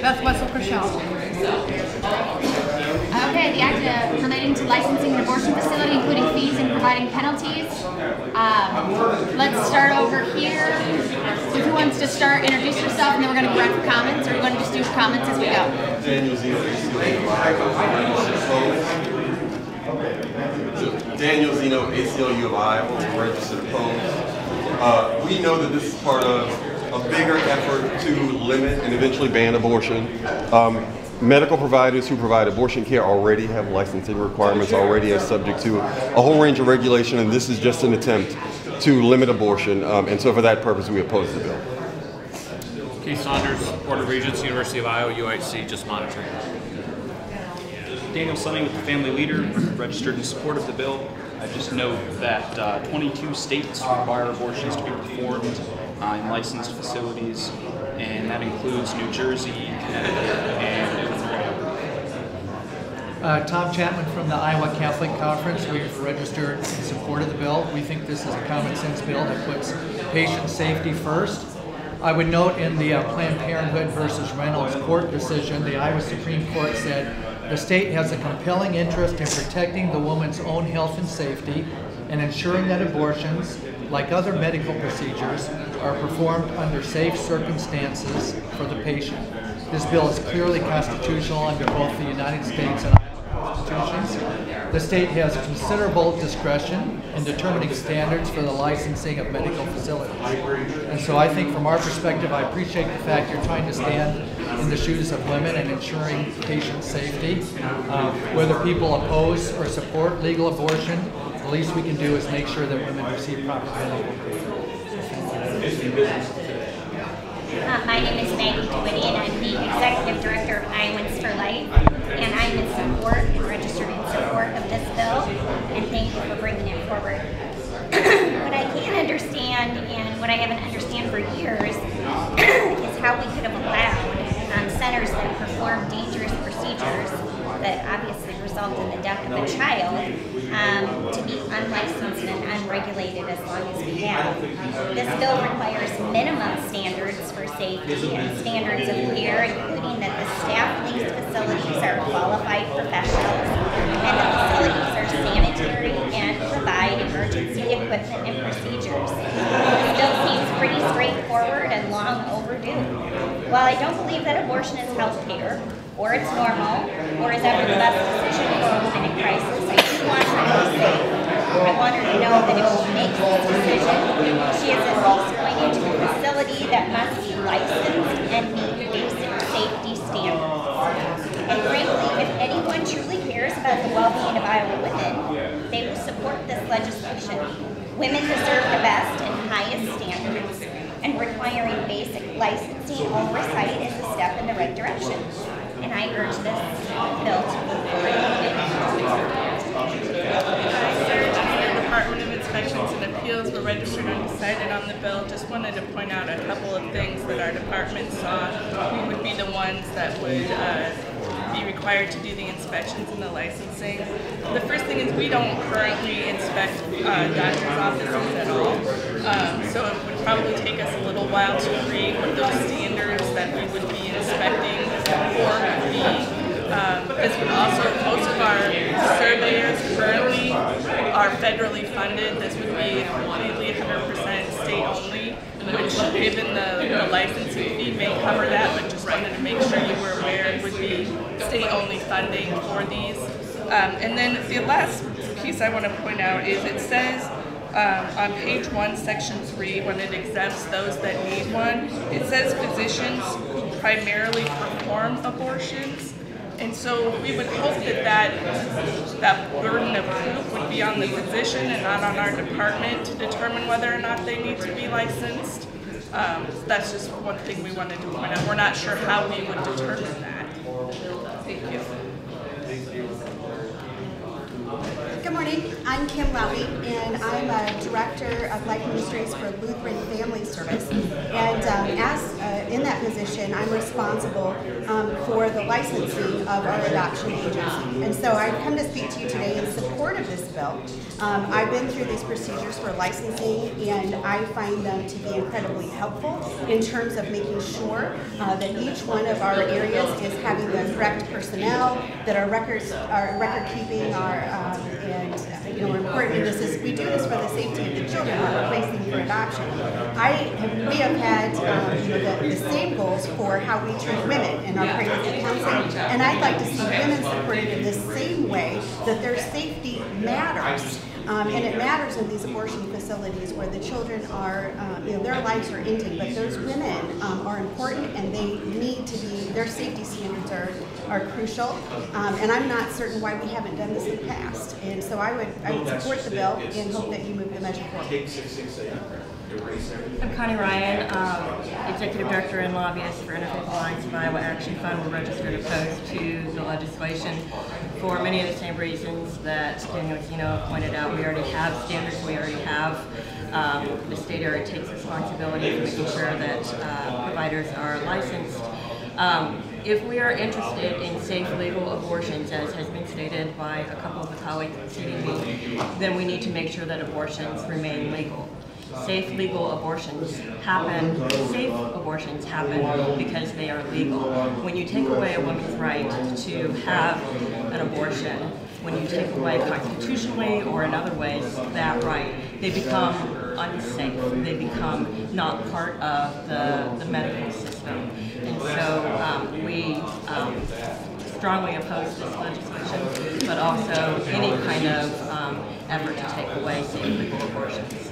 Beth Wessel Kroeschell. Okay, the act uh, relating to licensing an abortion facility, including fees and providing penalties. Um, let's start over here. So who wants to start? Introduce yourself, and then we're going to go around for comments, or we're going to just do comments as we go. Daniel Zeno, Daniel Zeno, ACLU of Iowa, registered opposed. Uh, we know that this is part of a bigger effort to limit and eventually ban abortion. Um, medical providers who provide abortion care already have licensing requirements, already are subject to a whole range of regulation, and this is just an attempt to limit abortion. Um, and so for that purpose, we oppose the bill. Keith Saunders, Board of Regents, University of Iowa, UIC, just monitoring. Daniel Sunny with the Family Leader, registered in support of the bill. I just note that uh, 22 states require abortions to be performed in licensed facilities, and that includes New Jersey, Connecticut, and. Uh, Tom Chapman from the Iowa Catholic Conference. We've registered in support of the bill. We think this is a common sense bill that puts patient safety first. I would note in the uh, Planned Parenthood versus Reynolds court decision, the Iowa Supreme Court said the state has a compelling interest in protecting the woman's own health and safety and ensuring that abortions, like other medical procedures, are performed under safe circumstances for the patient. This bill is clearly constitutional under both the United States and constitutions. The state has considerable discretion in determining standards for the licensing of medical facilities. And so I think from our perspective, I appreciate the fact you're trying to stand in the shoes of women and ensuring patient safety. Uh, whether people oppose or support legal abortion, the least we can do is make sure that women receive proper medical care. Uh, my name is Maggie DeWitte, and I'm the Executive Director of Iowans for Life. And I'm in support and registered in support of this bill. And thank you for bringing it forward. what I can't understand, and what I haven't understood for years, is how we could have allowed um, centers that perform dangerous procedures that obviously result in the death of a child um, to be unlicensed and unregulated as long as we have. This bill requires minimum standards for safety and standards of care, including that the staff in these facilities are qualified professionals and the facilities are sanitary and provide emergency equipment and procedures. This bill seems pretty straightforward and long overdue. While I don't believe that abortion is health care, or it's normal, or is ever the best decision for a woman in crisis. I do want her to be safe. I want her to know that if she makes this decision, she is at least going into a facility that must be licensed and meet basic safety standards. And frankly, if anyone truly cares about the well-being of Iowa women, they will support this legislation. Women deserve the best and highest standards, and requiring basic licensing oversight is a step in the right direction and I urge this bill to forward. Hi, Sarah Jenner, Department of Inspections and Appeals. We're registered and decided on the bill. Just wanted to point out a couple of things that our department saw. We would be the ones that would uh, be required to do the inspections and the licensing. The first thing is we don't currently inspect uh, doctors' offices at all. Um, so it would probably take us a little while to create what those standards that we would be inspecting for would be. Um, also most of our surveyors currently are federally funded. This would be completely 100% state only, which given the, the licensing fee may cover that, but just wanted to make sure you were aware it would be state-only funding for these. Um, and then the last piece I want to point out is it says um, on page one, section three, when it exempts those that need one, it says physicians who primarily perform abortions. And so we would hope that that, that burden of proof would be on the physician and not on our department to determine whether or not they need to be licensed. Um, that's just one thing we wanted to point out. We're not sure how we would determine that. Thank you. Good morning. I'm Kim Lowey, and I'm a director of life ministries for Lutheran Family Service. And um, as uh, in that position, I'm responsible um, for the licensing of our adoption agency. And so I've come to speak to you today in support of this bill. Um, I've been through these procedures for licensing, and I find them to be incredibly helpful in terms of making sure uh, that each one of our areas is having the correct personnel, that our records, our record keeping, our um, you know, important this is we do this for the safety of the children we're placing for adoption. I have, we have had um, the, the same goals for how we treat women in our pregnancy counseling, and I'd like to see women supported in the same way that their safety matters. Um, and it matters in these abortion facilities where the children are, um, you know, their lives are ending, but those women um, are important and they need to be, their safety standards are, are crucial. Um, and I'm not certain why we haven't done this in the past. And so I would, I would support the bill and hope that you move the measure forward. I'm Connie Ryan, um, Executive Director and Lobbyist for Interfaith Alliance of Iowa Action Fund. We're registered opposed to the legislation for many of the same reasons that Daniel Zeno pointed out. We already have standards, we already have, um, the state area takes responsibility for making sure that uh, providers are licensed. Um, if we are interested in safe legal abortions, as has been stated by a couple of the colleagues then we need to make sure that abortions remain legal safe legal abortions happen, safe abortions happen because they are legal. When you take away a woman's right to have an abortion, when you take away constitutionally or in other ways that right, they become unsafe. They become not part of the, the medical system. And so um, we um, strongly oppose this legislation, but also any kind of um, effort to take away safe legal abortions.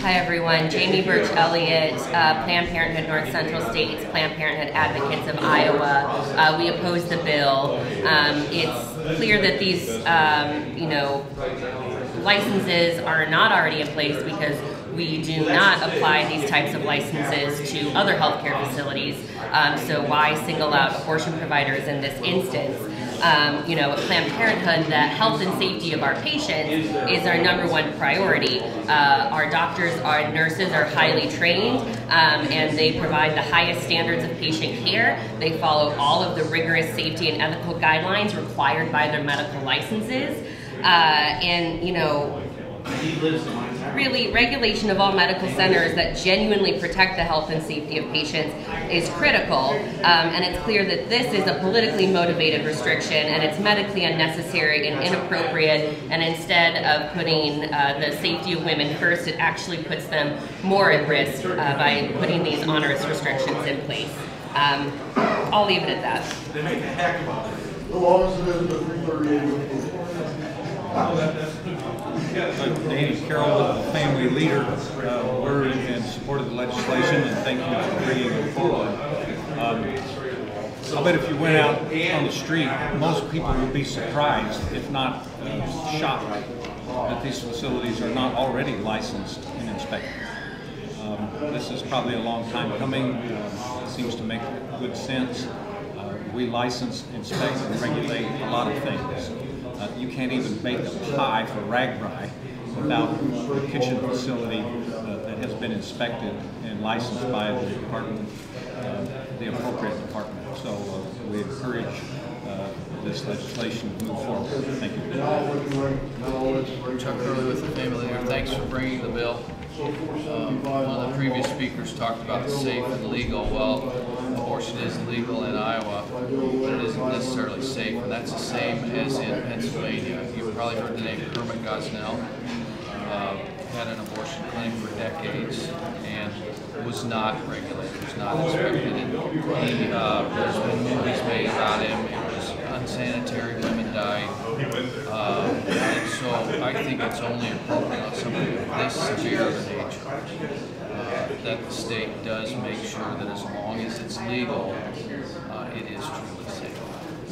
Hi everyone, Jamie Burch Elliott, uh, Planned Parenthood North Central States, Planned Parenthood Advocates of Iowa. Uh, we oppose the bill. Um, it's clear that these, um, you know, licenses are not already in place because we do not apply these types of licenses to other healthcare facilities. Um, so why single out abortion providers in this instance? Um, you know, at Planned Parenthood, the health and safety of our patients is our number one priority. Uh, our doctors, our nurses are highly trained, um, and they provide the highest standards of patient care. They follow all of the rigorous safety and ethical guidelines required by their medical licenses. Uh, and, you know, really regulation of all medical centers that genuinely protect the health and safety of patients is critical um, and it's clear that this is a politically motivated restriction and it's medically unnecessary and inappropriate and instead of putting uh, the safety of women first it actually puts them more at risk uh, by putting these onerous restrictions in place. Um, I'll leave it at that. They make a heck of. The longest it is, but Danny Carroll, the family leader, uh, we're in support of the legislation and thank you for bringing it forward. Um, I bet if you went out on the street, most people would be surprised, if not uh, shocked, that these facilities are not already licensed and inspected. Um, this is probably a long time coming. Uh, it seems to make good sense. Uh, we license, inspect, and regulate a lot of things. Uh, you can't even bake a pie for RAGBRAI without a kitchen facility uh, that has been inspected and licensed by the department, uh, the appropriate department. So uh, we encourage uh, this legislation to move forward. Thank you. Chuck Hurley with the Family Leader. Thanks for bringing the bill. Um, one of the previous speakers talked about the safe and legal. Well, necessarily safe, and that's the same as in Pennsylvania. You've probably heard the name Kermit Gosnell. Uh, had an abortion clinic for decades and was not regulated, was not inspected. He, uh, there's been movies made about him. It was unsanitary, women died. Uh, and so I think it's only appropriate on something of this severe nature uh, that the state does make sure that as long as it's legal, uh, it is truly safe.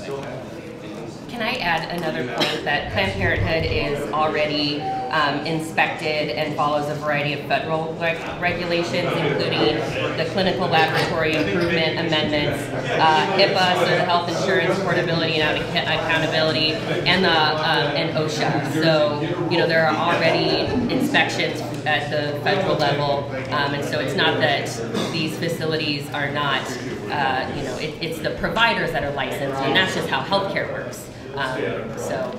Thank you. Can I add another point that Planned Parenthood is already um, inspected and follows a variety of federal reg- regulations, including the clinical laboratory improvement amendments, uh, HIPAA, so the health insurance portability and accountability, and the um, and OSHA. So you know there are already inspections at the federal level, um, and so it's not that these facilities are not, uh, you know, it, it's the providers that are licensed, and that's just how healthcare works. Um, so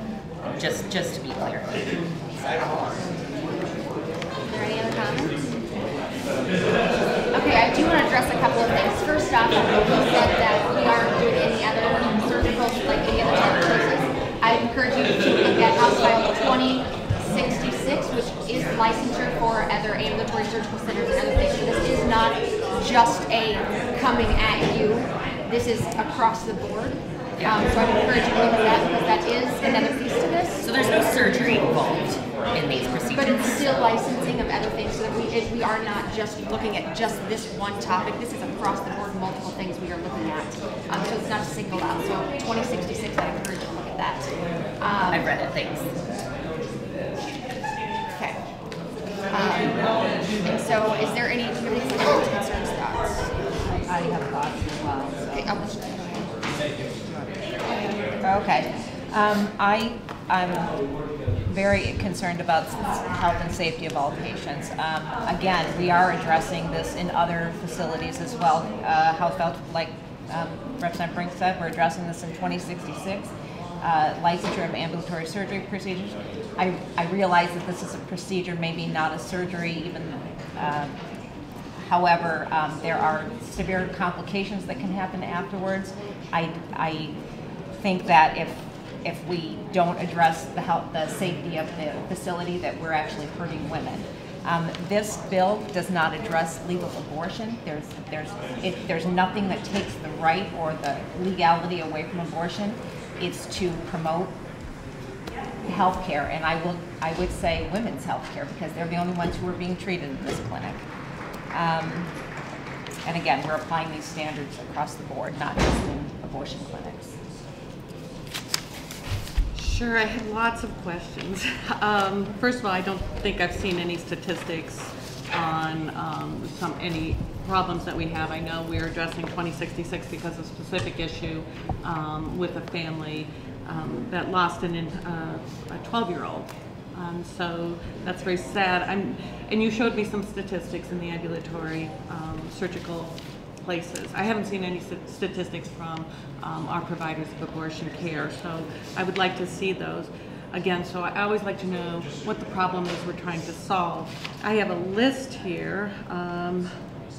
just just to be clear. Are there any other comments? Okay, I do want to address a couple of things. First off, you said that we aren't doing any other surgical, like any other type of cases. I encourage you to look at House File 2066, which is licensure for other ambulatory surgical centers and other things. So this is not just a coming at you. This is across the board. Um, so I would encourage you to look at that because that is another piece to this. So there's no surgery involved in these procedures. But it's still licensing of other things, so that we, it, we are not just looking at just this one topic. This is across the board, multiple things we are looking at. Um, so it's not singled out. So 2066, I encourage you to look at that. Um, I've read it. Thanks. Okay. Um, and so, is there any, do you have any questions, concerns, thoughts? I have thoughts as well. so. Okay, I'll Okay. Um, I, I'm very concerned about health and safety of all patients. Um, again, we are addressing this in other facilities as well. Uh, House File, like um, Representative Brink said, we're addressing this in 2066. Uh, licensure of ambulatory surgery procedures. I, I realize that this is a procedure, maybe not a surgery, even um, However, um, there are severe complications that can happen afterwards. I, I think that if, if we don't address the health, the safety of the facility, that we're actually hurting women. Um, this bill does not address legal abortion. There's, there's, it, there's nothing that takes the right or the legality away from abortion. It's to promote healthcare, and I will, I would say women's healthcare, because they're the only ones who are being treated in this clinic. Um, and again, we're applying these standards across the board, not just in abortion clinics. Sure, I have lots of questions. Um, First of all, I don't think I've seen any statistics on um, some, any problems that we have. I know we're addressing 2066 because of a specific issue um, with a family um, that lost an, uh, a 12-year-old. Um, So that's very sad. I'm, and you showed me some statistics in the ambulatory um, surgical places. I haven't seen any statistics from um, our providers of abortion care, so I would like to see those. Again, so I always like to know what the problem is we're trying to solve. I have a list here um,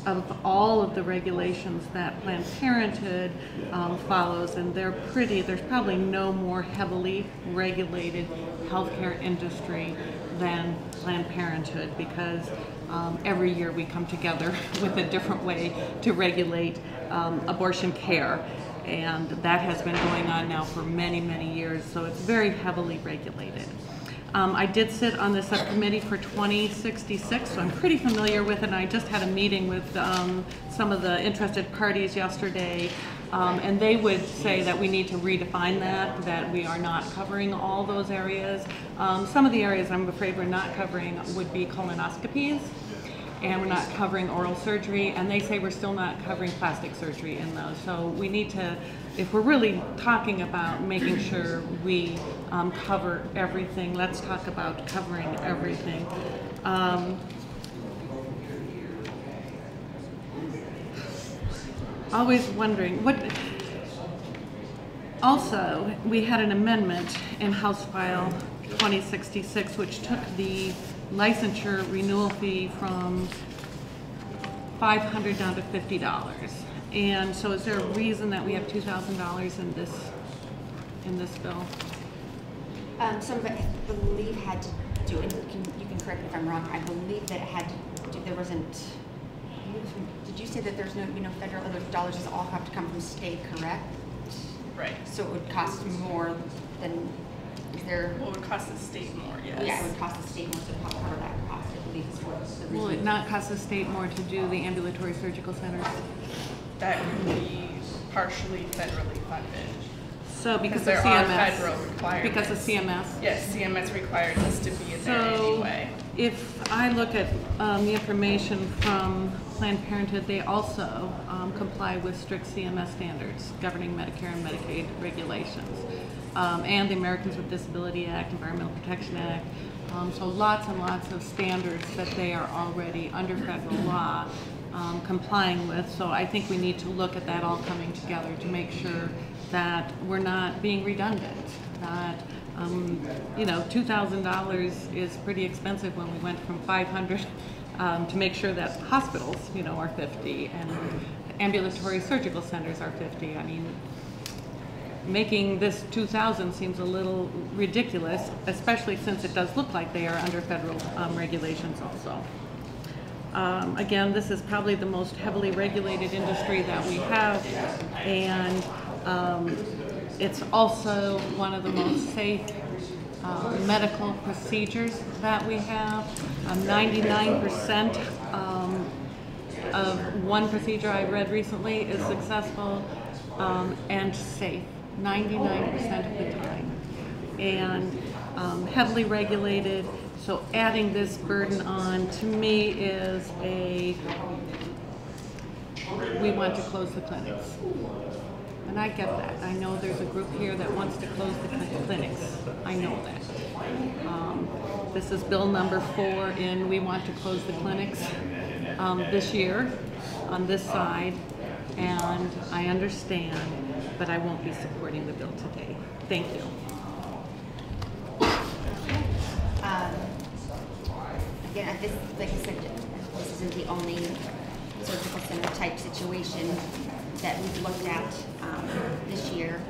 of all of the regulations that Planned Parenthood um, follows, and they're pretty, there's probably no more heavily regulated healthcare industry than Planned Parenthood because um, every year we come together with a different way to regulate um, abortion care. And that has been going on now for many, many years, so it's very heavily regulated. Um, I did sit on the subcommittee for 2066, so I'm pretty familiar with it. And I just had a meeting with um, some of the interested parties yesterday, um, and they would say that we need to redefine that, that we are not covering all those areas. Um, some of the areas I'm afraid we're not covering would be colonoscopies, and we're not covering oral surgery, and they say we're still not covering plastic surgery in those. So we need to, if we're really talking about making sure we um, cover everything, let's talk about covering everything. Always wondering what. Also, we had an amendment in House File 2066, which took the licensure renewal fee from 500 down to $50. And so is there a reason that we have $2,000 in this, in this bill? Um, some of it, I believe, had to do, and you can, you can correct me if I'm wrong, I believe that it had to do, there wasn't, I believe it was from- did you say that there's no, you know, federal, dollars just all have to come from state, correct? Right. So it would cost more than, is there? Well, it would cost the state more, yes. Yeah, it would cost the state more to help cover that cost, I believe is what the reason. Will it not cost the state more to do the ambulatory surgical centers? That can be partially federally funded. So because of there are CMS. federal requirements. Because of CMS. Yes, CMS requires us to be in there So anyway. If I look at um, the information from Planned Parenthood, they also um, comply with strict CMS standards governing Medicare and Medicaid regulations. Um, And the Americans with Disability Act, Environmental Protection Act. Um, So lots and lots of standards that they are already under federal law um, complying with. So I think we need to look at that all coming together to make sure that we're not being redundant, that um, you know, two thousand dollars is pretty expensive when we went from five hundred um, to make sure that hospitals, you know, are fifty and ambulatory surgical centers are fifty. I mean, making this two thousand seems a little ridiculous, especially since it does look like they are under federal um, regulations also. Um, again, this is probably the most heavily regulated industry that we have, and um, it's also one of the most safe uh, medical procedures that we have. Um, 99% um, of one procedure I read recently is successful um, and safe, 99% of the time. And um, heavily regulated, so adding this burden on to me is a, we want to close the clinics. And I get that. I know there's a group here that wants to close the clinics. I know that. Um, This is bill number four in We Want to Close the Clinics um, this year on this side. And I understand, but I won't be supporting the bill today. Thank you. Um, Again, at this, like I said, this isn't the only surgical center type situation that we've looked at um, this year.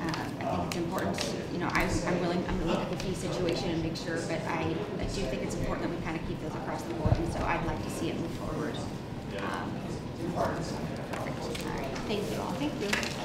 Uh, I think it's important, to- you know, I'm, I'm willing, I'm gonna look at the fee situation and make sure, but I, I do think it's important that we kind of keep those across the board, and so I'd like to see it move forward. Um, All right, thank you all. Thank you.